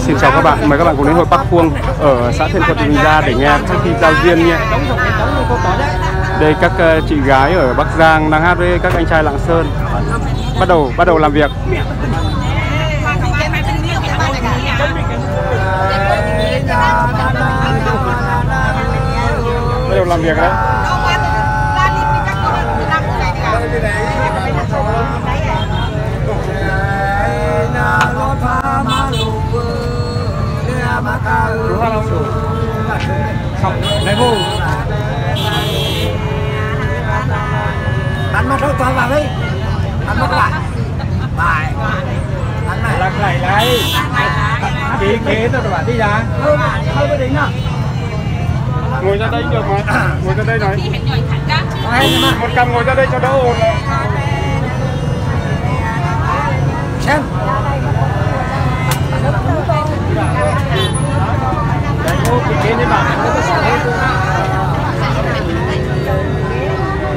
Xin chào các bạn, mời các bạn cùng đến hội Bắc Khuông ở xã Thiện Thuật Bình Gia để nghe các khi giao duyên nhé. Đây các ờ, chị gái ở Bắc Giang đang hát với các anh trai Lạng Sơn. Bắt đầu bắt đầu làm việc. Bắt đầu làm việc đấy. Này vô Đánh mắt thôi toàn vào đi Đánh mắt lại Bài Đánh này Lắc lại đấy. Ký kế rồi bạn đi ra. Hơi hơi mới đính à Ngồi ra đây được mà. Ngồi ra đây mà Một cầm ngồi ra đây cho đỡ ồn. Đấy, ô, ký kế đấy bạn.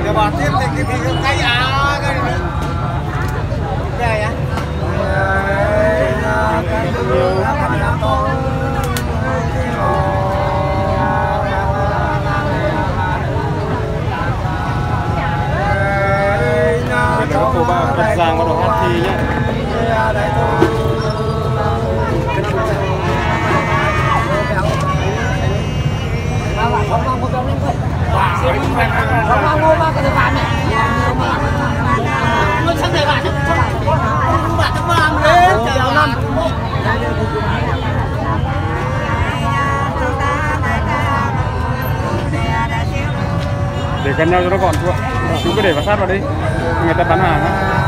Để bảo tiếp thì cái gì cái à cái Đây á Bây các cô bác Bắc Giang bắt đầu hát thi nhé. Gần nhau cho nó gọn chú ạ chú cứ để vào sát vào đi người ta bán hàng á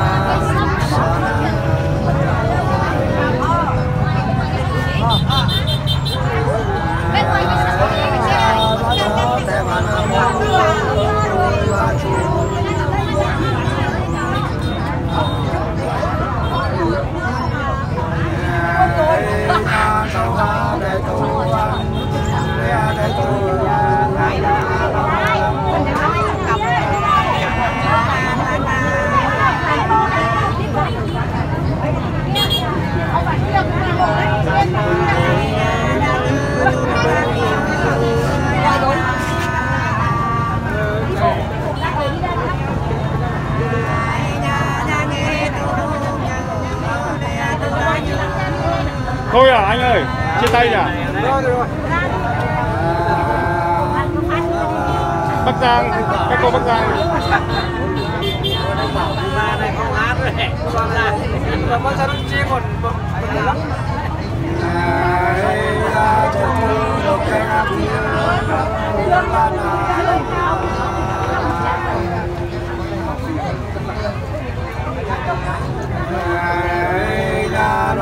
thôi à anh ơi chia tay à bắc giang các cô bắc giang.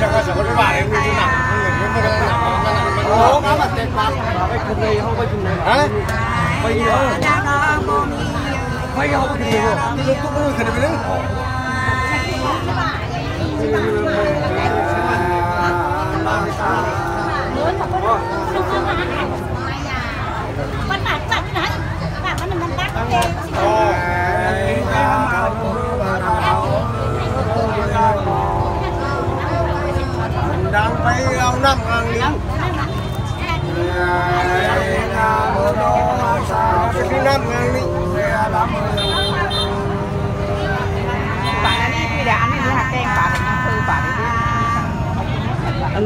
chẳng có chẳng có cái bài em như nào nó nặng nó nặng nó nặng nó mà tên bạn phải cùng này không phải cùng này hả bây giờ bây giờ không phải cùng này không bây giờ cũng không phải cùng này Hãy subscribe cho kênh Ghiền Mì Gõ Để không bỏ lỡ những video hấp dẫn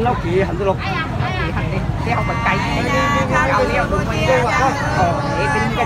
lâu kỳ hẳn thì hạt đi. Đeo bằng cây. Gạo đeo đúng rồi ờ để bên cái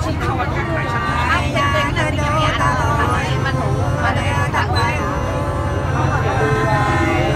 tình tình là những cái đó mình mình tặng quay đi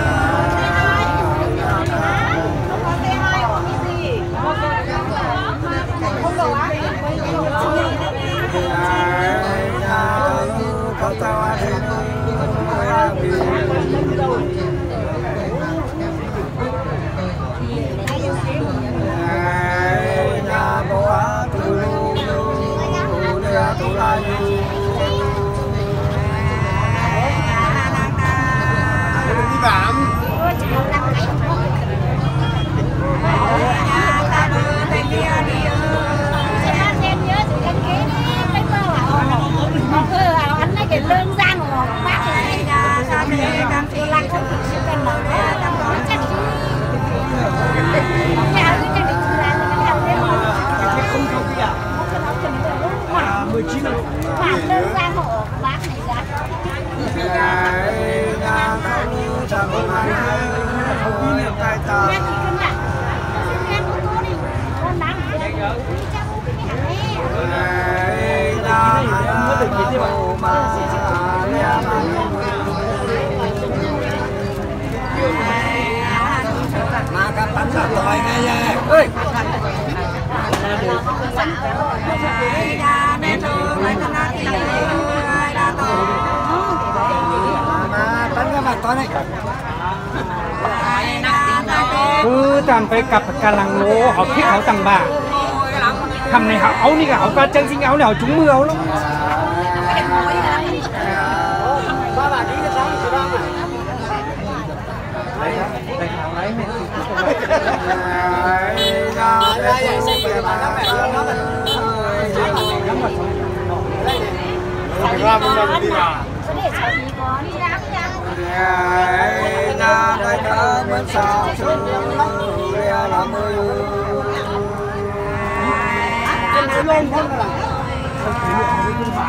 à à 19 năm khoảng lương ra hộ bác này ra nghe คือจำไปกับกำลังโลเอาที่เขาต่างบ่าทำในเขาเอานี่ก็เอาก็จังสิงเอาเนี่ยเอาจุ้งมือเอาแล้ว Ra bên đi nào. Có để cho gì có đi ra nha Hãy subscribe cho kênh Ghiền Mì Gõ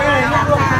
Để không bỏ lỡ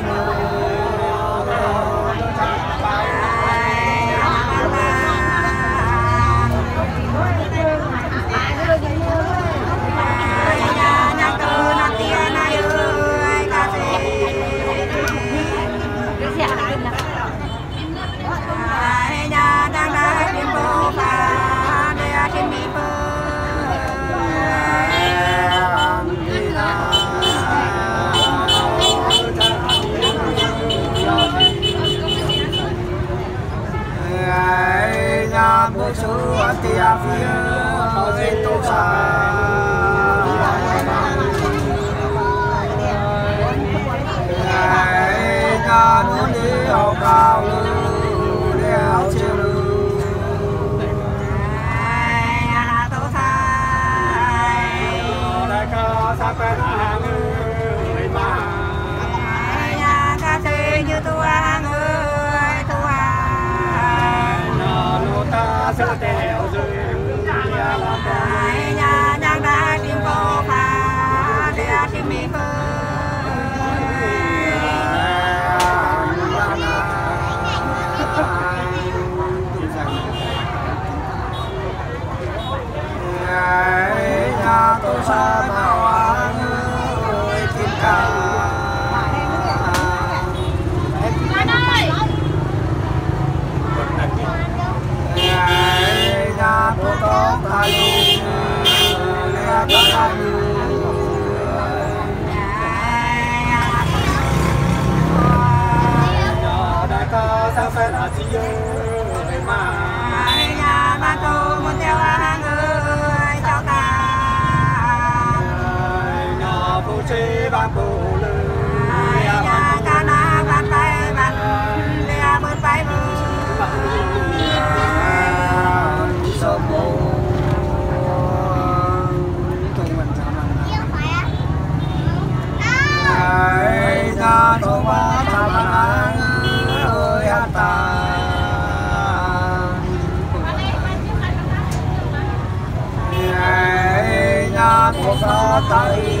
sorry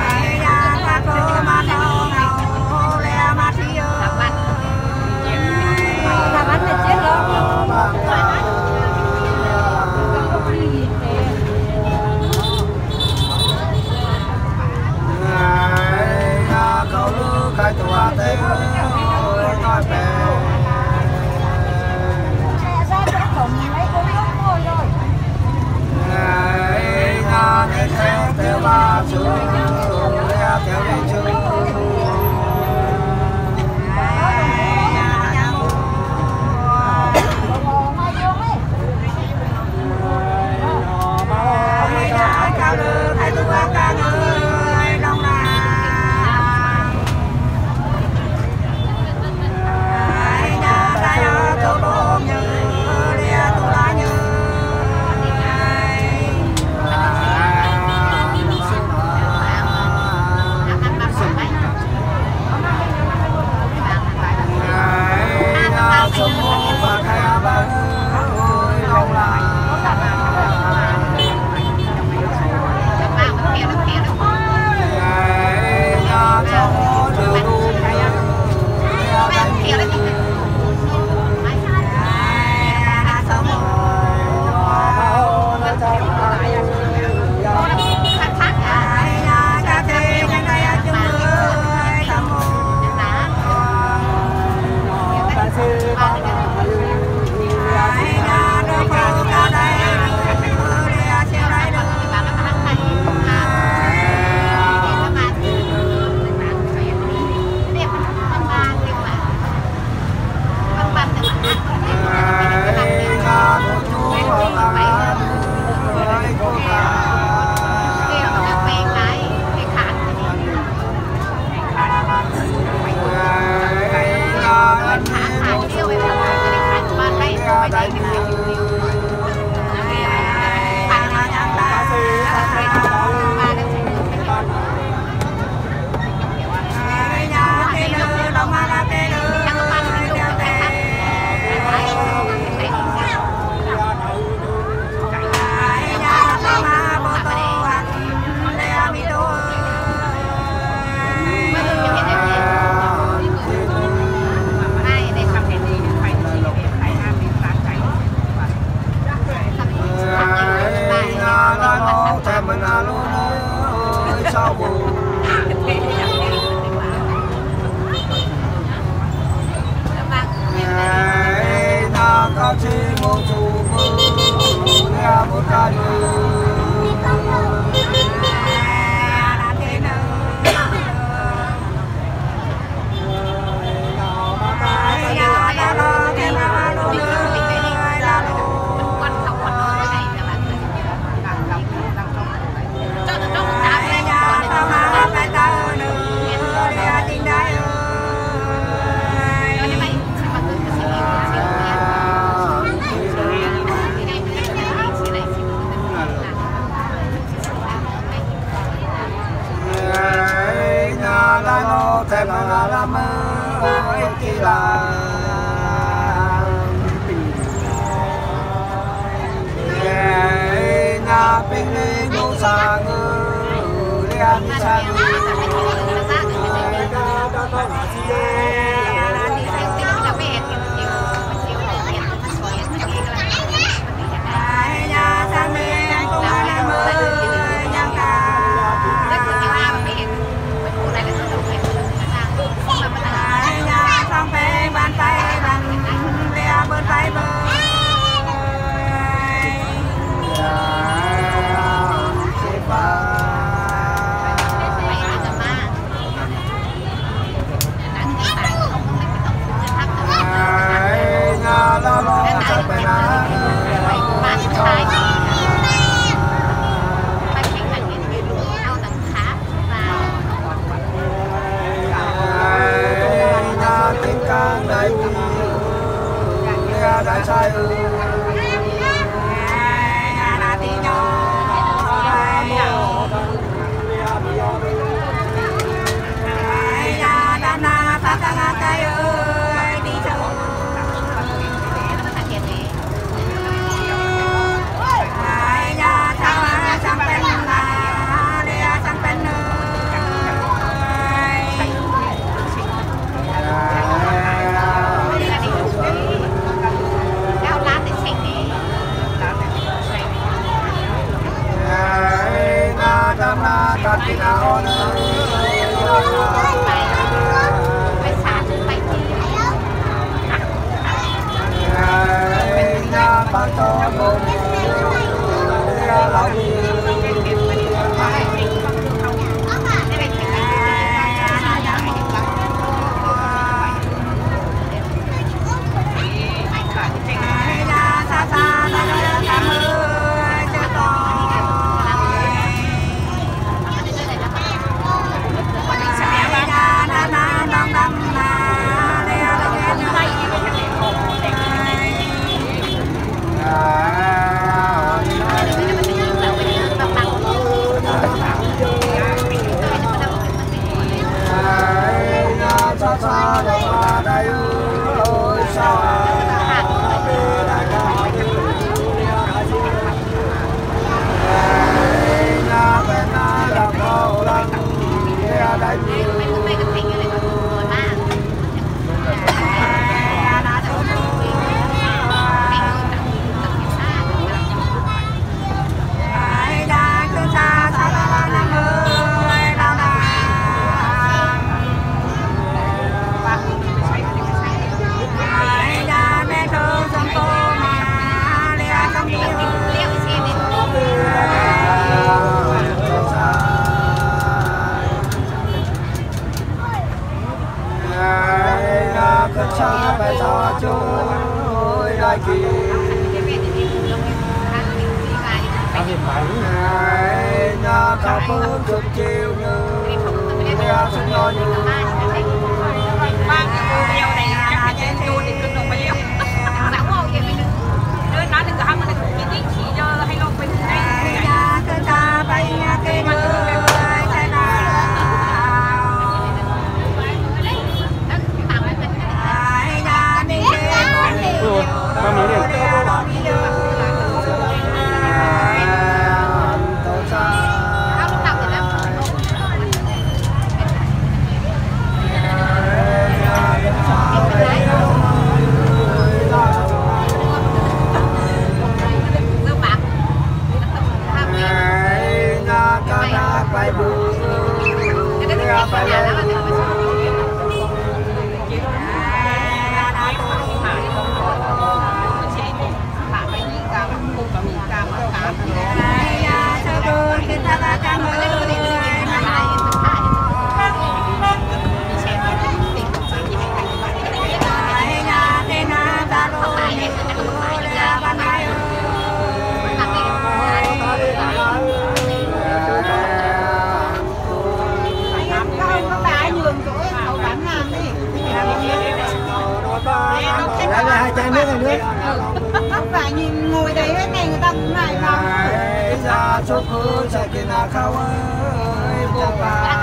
chúc cứ chạy kia là khao ơi vô bà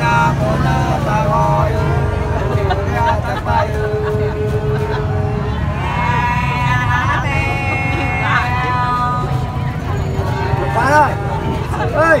na mô na ba gọi ra ta bay Bạn ơi. Ơi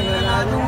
là chúng nhà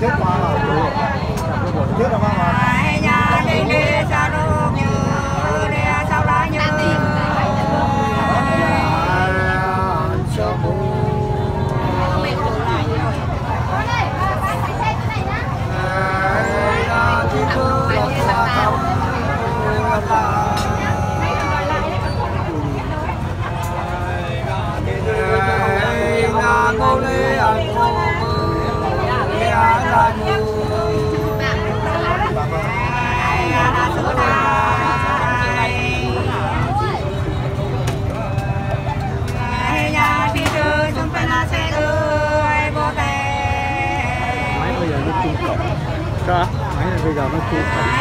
Chết quá rồi. Chết rồi mà. Sao ạ? Máy này bây giờ nó trung cộng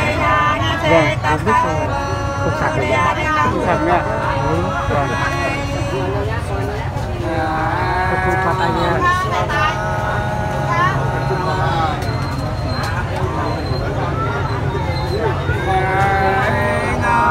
Vâng, không biết không Không sạc được Không sạc nha Ừ, vâng Không không phát tay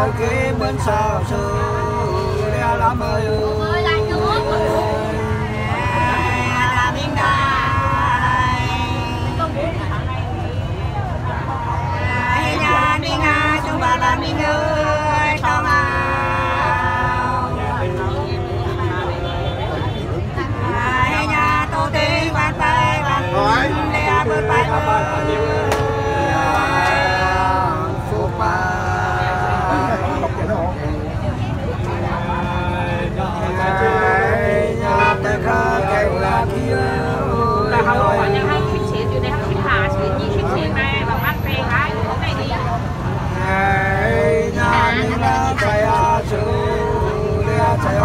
câu kế bên sao sư. Đeo lắm ơi Hãy subscribe cho kênh Ghiền Mì Gõ Để không bỏ lỡ những video hấp dẫn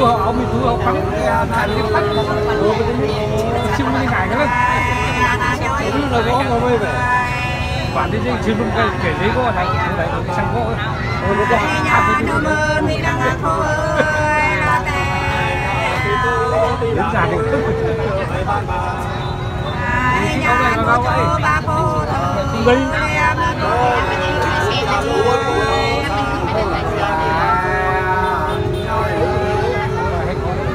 họ ông ấy thứ họ bắn thành cái phát chim như ngài cái lên rồi có có về bản đi chim luôn cái kể đấy có này đấy có cái sang gỗ rồi có đến già thì không đây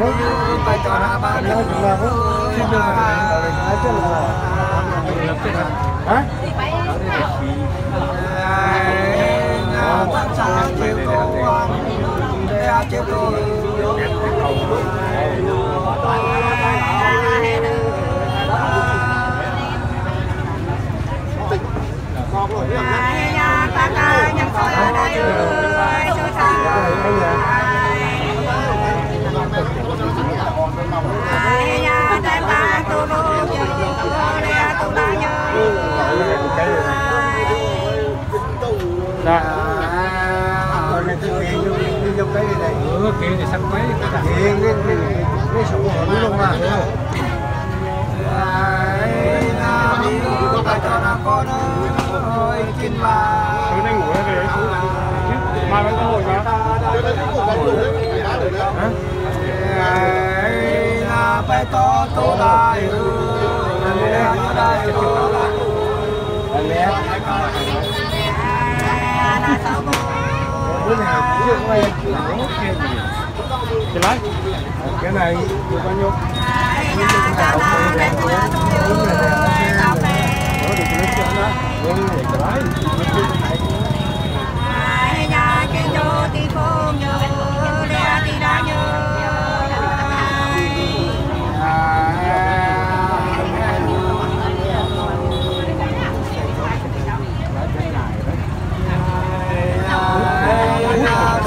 mà nó bài trò là Gõ nó không nó lỡ những video hấp dẫn hả? tám sao chiều cô để chiều cô dạ ừ kia thì sắp mấy cái cả cái số của nó luôn mà tối nay ngủ đây đấy mai vẫn có hồi mà đại to tổ đại ư đại tổ đại cái này cái này bao nhiêu cái này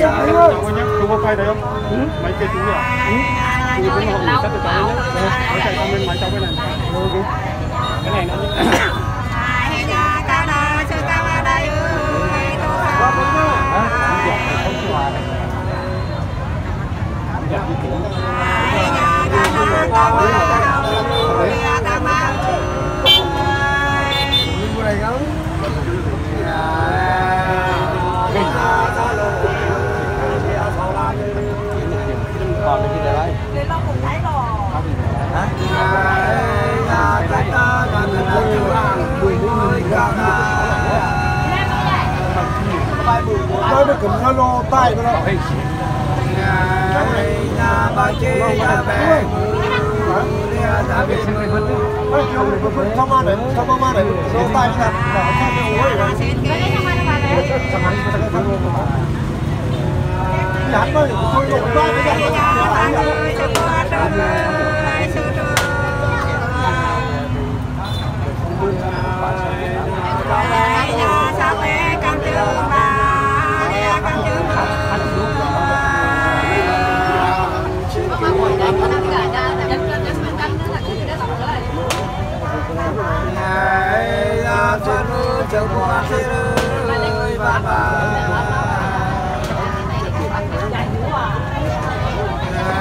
được bao nhiêu Cháu nhé, chú có quay đấy không? Máy kia chú à? Chú có họ chắc được cháu nhé. Nó chạy sang bên máy cháu bên này. Cái này nó còn Tôi mới cầm nó lo tay đó đó. Nhà bà chê nhà bè Sao mà đấy, sao mà đấy, lô tay thật, bỏ sao cái ối rồi. Nhắn thôi, thôi lộn ra cái này.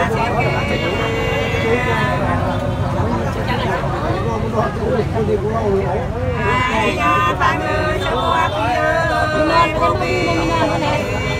chắc có chắc là gì gì sắp chịu thì có bên này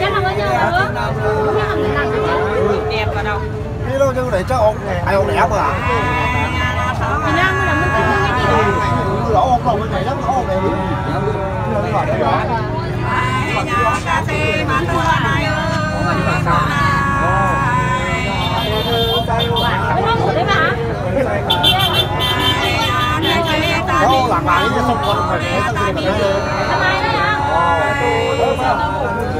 Chắc là bao nhiêu nữa? Không biết là người làm gì chứ. Đẹp vào đâu. đi đâu chứ để cho ông ai ông đẹp à Mình đang là mình tính cái gì đó. lỗ ông lòng cái này lắm ông này nó gọi đấy đó Cái nó của đấy mà. đó là bạn ấy xong con phải để tao đi mà Thằng ai đấy hả?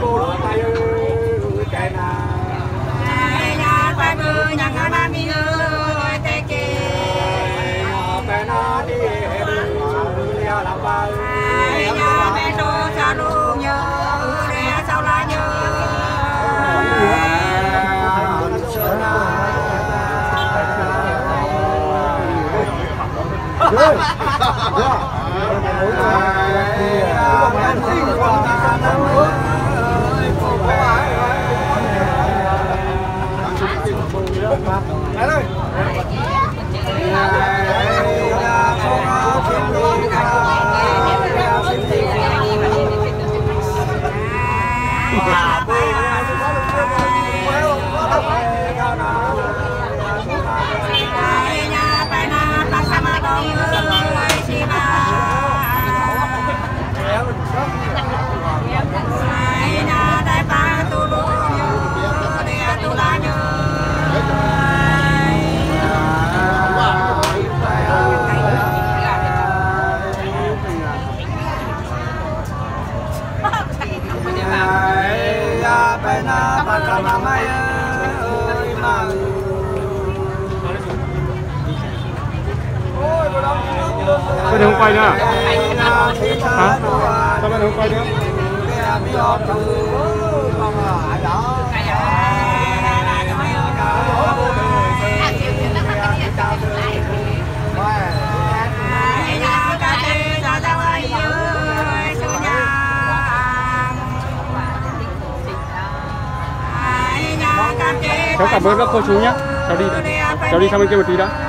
phải kia trái bia phan sao là phải làm luôn bạn phải rồi phải mười thứ rồi nhà có pha tay ya ta nói na bố đó tay cái nào bé nó đi ya Đấy rồi. Sao mày không quay nữa à? Hả? Sao mày không quay nữa? Cháu cảm ơn các cô chú nhé Cháu đi. Cháu đi sang bên kia một tí đã